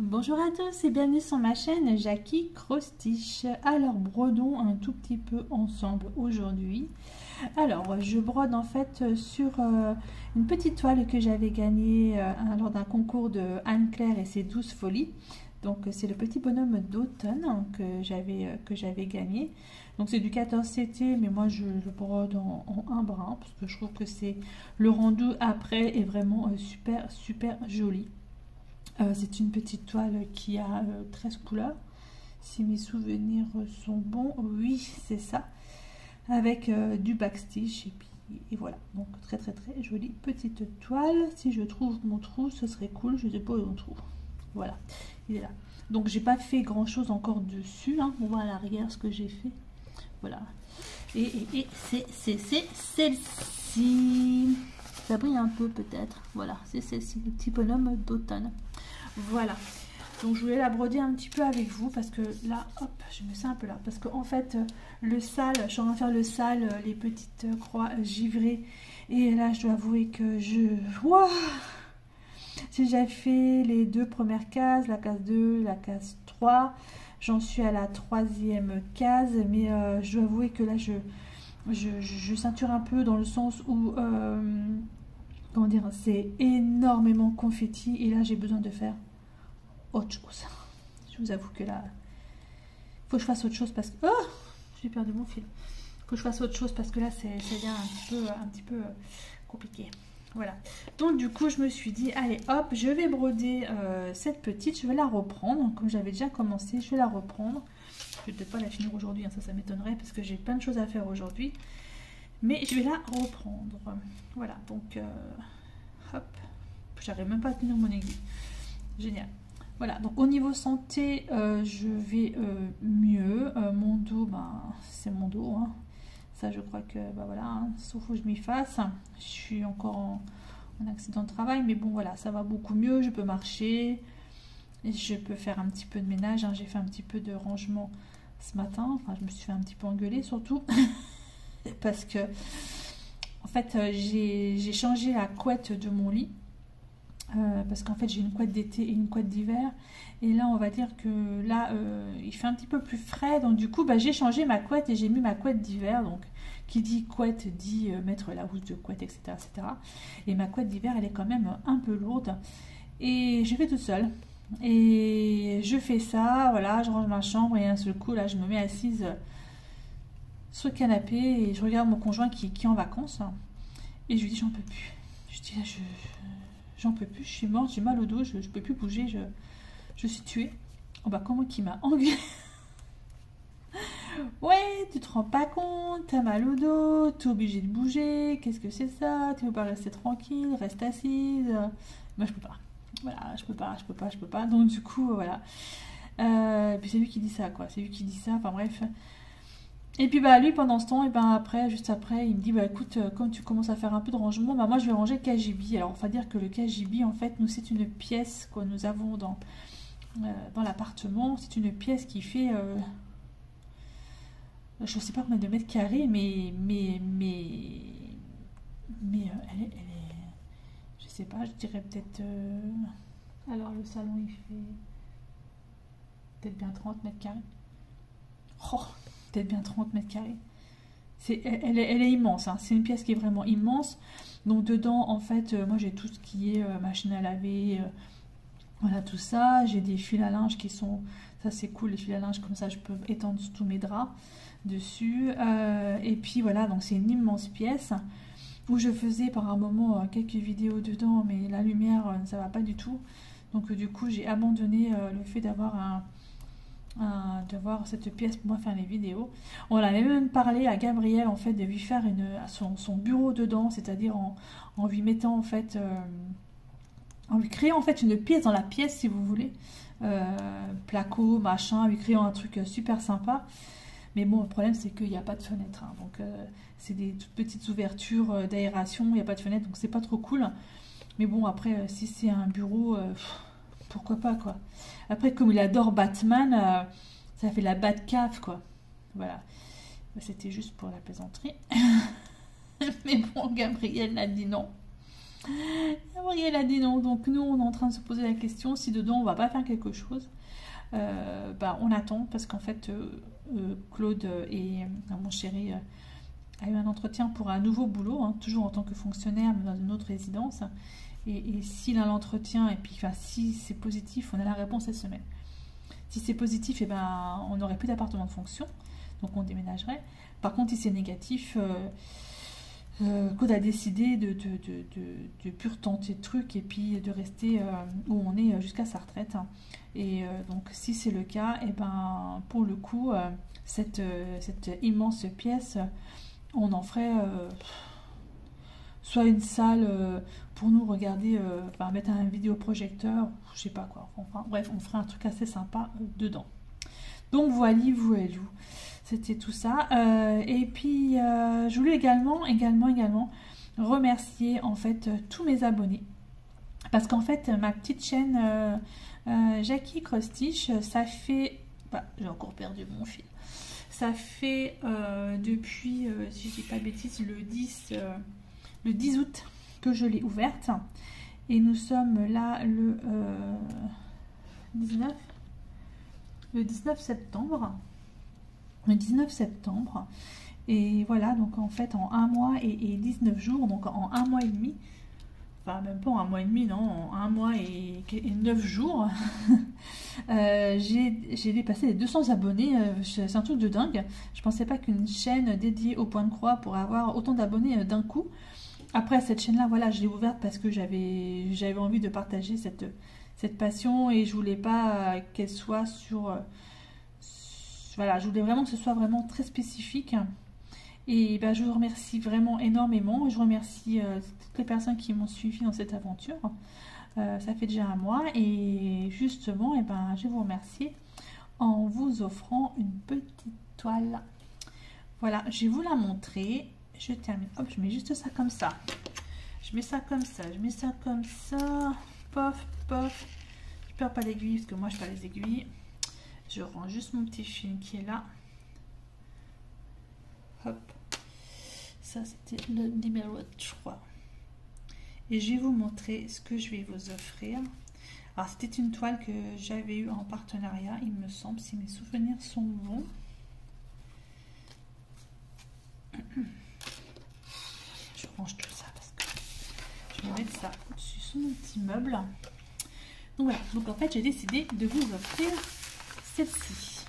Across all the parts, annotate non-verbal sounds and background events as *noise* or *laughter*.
Bonjour à tous et bienvenue sur ma chaîne Jackie Crostiche. Alors brodons un tout petit peu ensemble aujourd'hui. Alors je brode en fait sur euh, une petite toile que j'avais gagnée euh, lors d'un concours de Anne-Claire et ses douze folies. Donc c'est le petit bonhomme d'automne que j'avais euh, que j'avais gagné. Donc c'est du 14 CT mais moi je le brode en, un brin parce que je trouve que c'est le rendu après est vraiment super super joli. Euh, c'est une petite toile qui a 13 euh, couleurs. Si mes souvenirs sont bons, oui, c'est ça. Avec euh, du backstitch et puis et voilà. Donc très très très jolie petite toile. Si je trouve mon trou, ce serait cool. Je sais pas où on trouve. Voilà, il est là. Donc j'ai pas fait grand chose encore dessus. Hein. On voit à l'arrière ce que j'ai fait. Voilà. Et, et c'est celle-ci. Ça brille un peu peut-être. Voilà, c'est celle-ci, le petit bonhomme d'automne. Voilà. Donc je voulais la broder un petit peu avec vous parce que là, hop, je me sens un peu là. Parce qu'en fait, euh, le sale, je suis en train de faire le sale, euh, les petites euh, croix givrées. Et là, je dois avouer que je... Waouh J'ai fait les deux premières cases, la case 2, la case 3. J'en suis à la troisième case. Mais je dois avouer que là, je, je, ceinture un peu dans le sens où... comment dire C'est énormément confetti. Et là, j'ai besoin de faire autre chose. Je vous avoue que là, faut que je fasse autre chose parce que... Oh J'ai perdu mon fil. faut que je fasse autre chose parce que là, c'est bien un petit peu, un petit peu euh, compliqué. Voilà. Donc du coup, je me suis dit, allez hop, je vais broder euh, cette petite. Je vais la reprendre. Comme j'avais déjà commencé, je vais la reprendre. Je vais peut-être pas la finir aujourd'hui, hein, ça, ça m'étonnerait parce que j'ai plein de choses à faire aujourd'hui. Mais je vais la reprendre. Voilà, donc euh, hop. J'arrive même pas à tenir mon aiguille. Génial. Voilà, donc au niveau santé, euh, je vais euh, mieux. Mon dos, ben, c'est mon dos. Hein. Ça, je crois que, bah voilà, hein, sauf où je m'y fasse. Je suis encore en, accident de travail, mais bon, voilà, ça va beaucoup mieux. Je peux marcher. Je peux faire un petit peu de ménage. Hein. J'ai fait un petit peu de rangement ce matin. Enfin, je me suis fait un petit peu engueuler surtout. *laughs* *laughs* parce que, en fait, j'ai changé la couette de mon lit. Euh, parce qu'en fait j'ai une couette d'été et une couette d'hiver. Et là on va dire que là euh, il fait un petit peu plus frais. Donc du coup bah, j'ai changé ma couette et j'ai mis ma couette d'hiver. Donc qui dit couette dit euh, mettre la housse de couette etc etc et ma couette d'hiver elle est quand même un peu lourde. Et je fais toute seule. Et je fais ça voilà je range ma chambre et un seul coup là je me mets assise sur le canapé et je regarde mon conjoint qui, qui est en vacances et je lui dis j'en peux plus je dis là je J'en peux plus, je suis morte, j'ai mal au dos, je ne peux plus bouger, je, je suis tuée. Oh bah comment qui m'a *laughs* engueulé Ouais, tu te rends pas compte, t'as mal au dos, t'es obligé de bouger, qu'est-ce que c'est ça? Tu veux pas rester tranquille, reste assise. Moi je peux pas. Voilà, je peux pas, je peux pas, je peux pas. Donc du coup, voilà. Euh, puis c'est lui qui dit ça, quoi. C'est lui qui dit ça, enfin bref. Et puis bah lui pendant ce temps, et ben après, juste après, il me dit bah écoute, euh, quand tu commences à faire un peu de rangement, bah moi je vais ranger le KGB. Alors on va dire que le KGB en fait, nous c'est une pièce que nous avons dans, euh, dans l'appartement. C'est une pièce qui fait euh, je sais pas combien de mètres carrés, mais mais mais mais elle, est, je sais pas, je dirais peut-être alors le salon il fait peut-être bien 30 mètres carrés. Oh peut-être bien 30 mètres carrés. Elle, est immense, hein. c'est une pièce qui est vraiment immense. Donc dedans, en fait, euh, moi j'ai tout ce qui est euh, machine à laver, euh, voilà tout ça. J'ai des fils à linge qui sont, ça c'est cool, les fils à linge comme ça, je peux étendre tous mes draps dessus. et puis voilà, donc c'est une immense pièce où je faisais par un moment quelques vidéos dedans, mais la lumière, ça va pas du tout. Donc du coup, j'ai abandonné le fait d'avoir un de voir cette pièce pour moi faire les vidéos. On avait même parlé à Gabriel en fait de lui faire une, son, bureau dedans, c'est-à-dire en, en, lui mettant en fait, euh, en lui créant en fait une pièce dans la pièce si vous voulez, euh, placo, machin, lui créant un truc super sympa. Mais bon, le problème c'est qu'il n'y a pas de fenêtre, hein. donc euh, c'est des toutes petites ouvertures d'aération, il n'y a pas de fenêtre, donc c'est pas trop cool. Mais bon, après, si c'est un bureau, pourquoi pas quoi. Après, comme il adore Batman, euh, ça fait la Batcave quoi. Voilà. C'était juste pour la plaisanterie. *laughs* Mais bon, Gabriel a dit non. Gabriel a dit non. Donc nous, on est en train de se poser la question si dedans on va pas faire quelque chose. Euh, bah, on attend parce qu'en fait, euh, Claude et mon chéri a eu un entretien pour un nouveau boulot, hein, toujours en tant que fonctionnaire, mais dans une autre résidence. Et, s'il a l'entretien, et puis enfin, si c'est positif, on a la réponse cette semaine. Si c'est positif, et eh ben, on n'aurait plus d'appartement de fonction, donc on déménagerait. Par contre, si c'est négatif, euh, Claude a décidé de, de, de, de, pur tenter le truc et puis de rester euh, où on est jusqu'à sa retraite. Et euh, donc, si c'est le cas, et eh ben, pour le coup, cette, cette, immense pièce, on en ferait soit une salle pour nous regarder, enfin, mettre un vidéoprojecteur, je sais pas quoi. Bref, on ferait un truc assez sympa dedans. Donc, voilà, vous et vous. C'était tout ça. Euh, et puis, euh, je voulais également, également, également remercier en fait tous mes abonnés. Parce qu'en fait, ma petite chaîne euh, Jackie Crostich, ça fait... Bah, j'ai encore perdu mon fil. Ça fait depuis, si je dis pas de bêtises, le 10, le 10 août que je l'ai ouverte. Et nous sommes là le 19, le 19 septembre le 19 septembre. Et voilà, donc en fait, en un mois et, 19 jours, donc en un mois et demi, même pas en un mois et demi, non, en un mois et, 9 jours, *laughs* euh, j'ai dépassé les 200 abonnés. Euh, c'est un truc de dingue. Je pensais pas qu'une chaîne dédiée au point de croix pourrait avoir autant d'abonnés euh, d'un coup. Après, cette chaîne-là, voilà, je l'ai ouverte parce que j'avais envie de partager cette, cette passion et je voulais pas qu'elle soit sur voilà, je voulais vraiment que ce soit vraiment très spécifique. Et ben, je vous remercie vraiment énormément. Je remercie euh, toutes les personnes qui m'ont suivi dans cette aventure. Euh, ça fait déjà un mois. Et justement, et ben, je vous remercier en vous offrant une petite toile. Voilà, je vais vous la montrer. Je termine. Hop, je mets juste ça comme ça. Je mets ça comme ça. Je mets ça comme ça. Pof, pof. Je perds pas l'aiguille parce que moi je perds les aiguilles. Je rends juste mon petit film qui est là. Hop. Ça, c'était le numéro 3. Et je vais vous montrer ce que je vais vous offrir. Alors, c'était une toile que j'avais eue en partenariat, il me semble, si mes souvenirs sont bons. Je range tout ça parce que je vais mettre ça au-dessus sur mon petit meuble. Donc voilà, donc en fait, j'ai décidé de vous offrir celle-ci.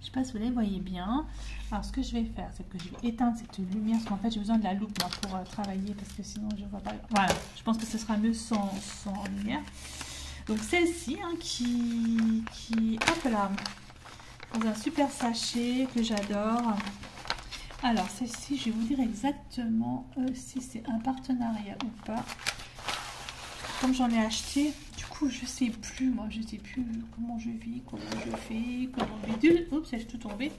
Je sais pas si vous les voyez bien. Alors, ce que je vais faire, c'est que je vais éteindre cette lumière, parce qu'en fait, j'ai besoin de la loupe pour euh, travailler, parce que sinon, je vois pas. Voilà, je pense que ce sera mieux sans, lumière. Donc, celle-ci, hein, qui, hop là, dans un super sachet que j'adore. Alors, celle-ci, je vais vous dire exactement euh, si c'est un partenariat ou pas. Comme j'en ai acheté je sais plus, moi, je sais plus comment je vis, comment je fais, comment bidule. Oups, j'ai tout tombé.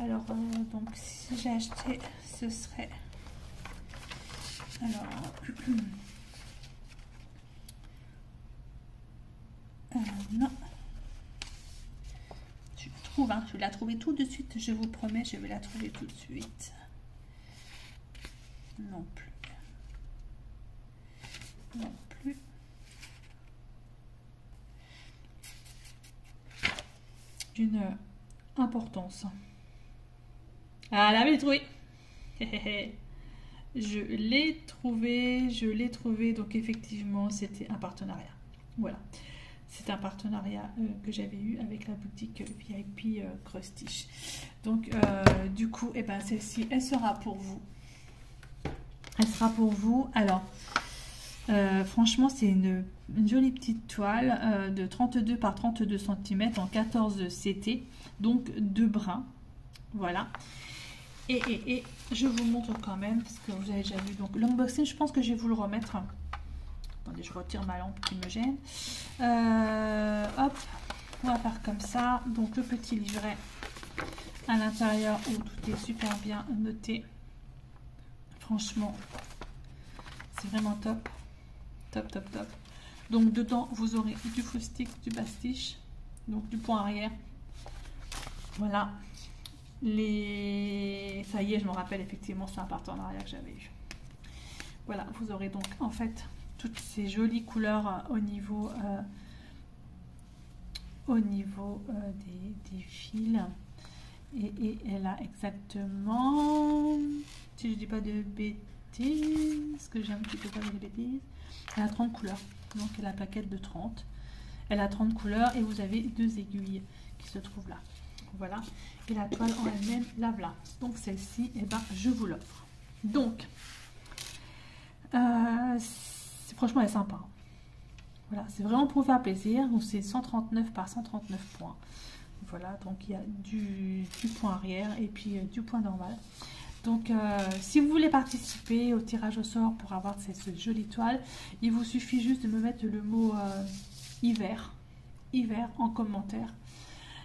Alors, euh, donc, si j'ai acheté, ce serait... Alors... *clears throat* Euh, non. Je trouve, hein, je vais la trouver tout de suite, je vous promets, je vais la trouver tout de suite. Non plus. Non plus. d'une importance. Ah là, j'ai trouvé. je l'ai trouvé, je l'ai trouvé. Donc effectivement, c'était un partenariat. Voilà. C'est un partenariat euh, que j'avais eu avec la boutique VIP euh, Crustish. Donc euh, du coup, eh ben, celle-ci, elle sera pour vous. Elle sera pour vous. Alors, euh, franchement, c'est une, jolie petite toile euh, de 32 par 32 cm en 14 CT, donc deux brins. Voilà. Et, je vous montre quand même, parce que vous avez déjà vu. Donc l'unboxing, je pense que je vais vous le remettre. Attendez, je retire ma lampe qui me gêne. Euh, hop, on va faire comme ça. Donc le petit livret à l'intérieur où tout est super bien noté. Franchement, c'est vraiment top. Top, top, top. Donc dedans, vous aurez du foustique, du pastiche, donc du point arrière. Voilà. Les... Ça y est, je me rappelle effectivement, c'est un partenariat que j'avais eu. Voilà, vous aurez donc en fait toutes ces jolies couleurs au niveau, au niveau des, fils. Et, elle a exactement, si je dis pas de bêtises, que j'ai un petit peu pas de bêtises, elle a 30 couleurs. Donc elle a la plaquette de 30. Elle a 30 couleurs et vous avez deux aiguilles qui se trouvent là. Voilà. Et la toile en elle-même, la voilà. Donc celle-ci, et eh ben, je vous l'offre. Donc, euh, franchement, elle est sympa. Voilà, c'est vraiment pour faire plaisir. Donc c'est 139 par 139 points. Voilà, donc il y a du, point arrière et puis euh, du point normal. Donc, euh, si vous voulez participer au tirage au sort pour avoir cette, jolie toile, il vous suffit juste de me mettre le mot hiver, hiver en commentaire.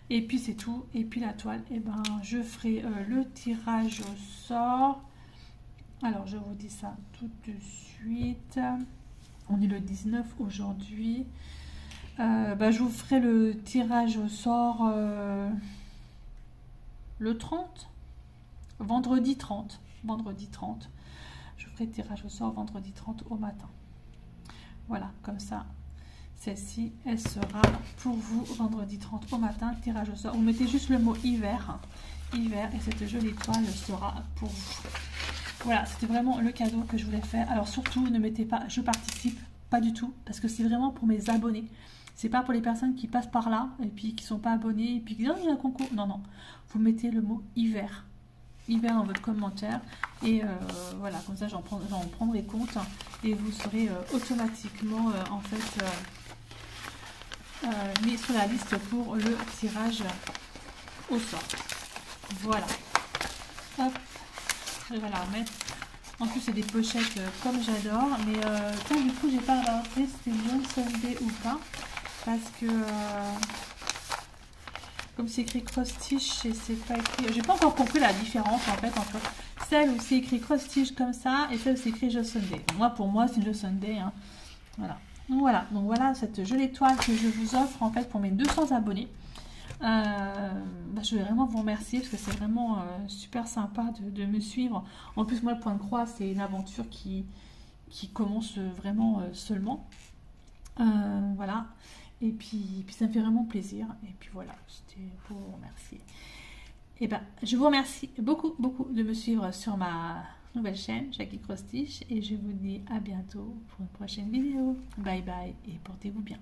Et puis c'est tout. Et puis la toile, et eh ben, je ferai le tirage au sort. Alors, je vous dis ça tout de suite. On est le 19 aujourd'hui. Euh, bah, je vous ferai le tirage au sort euh, le 30. Vendredi 30. Vendredi 30. Je ferai le tirage au sort vendredi 30 au matin. Voilà, comme ça. Celle-ci, elle sera pour vous vendredi 30 au matin, tirage au sort. Vous mettez juste le mot hiver. Hiver et cette jolie toile sera pour vous. Voilà, c'était vraiment le cadeau que je voulais faire. Alors surtout, ne mettez pas « je participe », pas du tout, parce que c'est vraiment pour mes abonnés. C'est pas pour les personnes qui passent par là et puis qui sont pas abonnés et puis qui disent il y a un concours. Non, non. Vous mettez le mot hiver. Hiver dans votre commentaire. Et euh, voilà, comme ça j'en prendrai compte et vous serez euh, automatiquement euh, en fait mis sur la liste pour le tirage au sort. Voilà. Hop je vais la remettre. En plus, c'est des pochettes euh, comme j'adore. Mais euh, du coup, j'ai pas regardé si c'était John Sunday ou pas. Parce que, euh, comme c'est écrit cross-stitch et c'est pas écrit... J'ai pas encore compris la différence, en fait, entre celle où c'est écrit cross-stitch comme ça et celle où c'est écrit John Sunday. Moi, pour moi, c'est John Sunday. Hein. Voilà. Donc voilà, donc voilà cette jolie toile que je vous offre en fait pour mes 200 abonnés. Euh, bah, je vais vraiment vous remercier parce que c'est vraiment euh, super sympa de, me suivre. En plus, moi, le point de croix, c'est une aventure qui, commence vraiment euh, seulement. voilà. Et puis, puis, ça me fait vraiment plaisir. Et puis voilà, c'était pour vous remercier. Et eh ben, je vous remercie beaucoup, beaucoup de me suivre sur ma nouvelle chaîne, Jackie Crostiche. Et je vous dis à bientôt pour une prochaine vidéo. Bye bye et portez-vous bien.